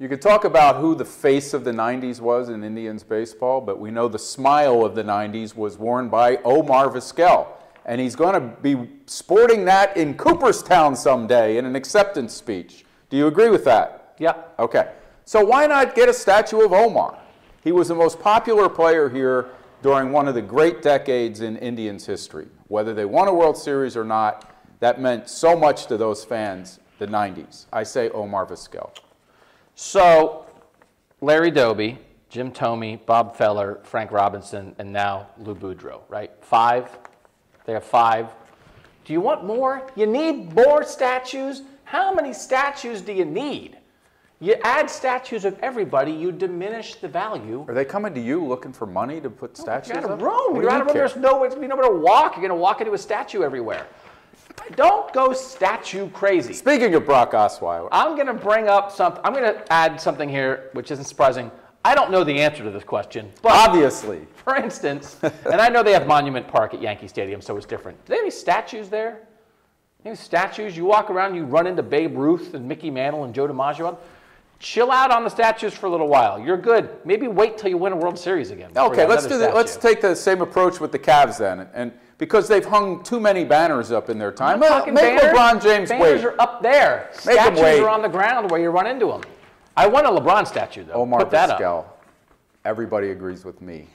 You could talk about who the face of the 90s was in Indians baseball, but we know the smile of the 90s was worn by Omar Vizquel. And he's going to be sporting that in Cooperstown someday in an acceptance speech. Do you agree with that? Yeah. Okay. So why not get a statue of Omar? He was the most popular player here during one of the great decades in Indians history. Whether they won a World Series or not, that meant so much to those fans, the 90s. I say Omar Vizquel. So, Larry Doby, Jim Thome, Bob Feller, Frank Robinson, and now Lou Boudreau, right? Five. They have five. Do you want more? You need more statues? How many statues do you need? You add statues of everybody, you diminish the value. Are they coming to you looking for money to put statues You're out of room. You're out of room. There's no, it's, You're nowhere to walk. You're going to walk into a statue everywhere. Don't go statue crazy. Speaking of Brock Osweiler, I'm going to bring up something. I'm going to add something here, which isn't surprising. I don't know the answer to this question, but obviously, for instance, and I know they have Monument Park at Yankee Stadium, so it's different. Do they have any statues there? Any statues? You walk around, you run into Babe Ruth and Mickey Mantle and Joe DiMaggio. Chill out on the statues for a little while. You're good. Maybe wait till you win a World Series again. Okay, let's do that. Let's take the same approach with the Cavs then, and because they've hung too many banners up in their time, I'm not uh, make banners. LeBron James Banners wait. are up there. Make Statues wait. are on the ground where you run into them. I want a LeBron statue though. Omar Put that up. Vizquel. Everybody agrees with me.